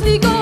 frigo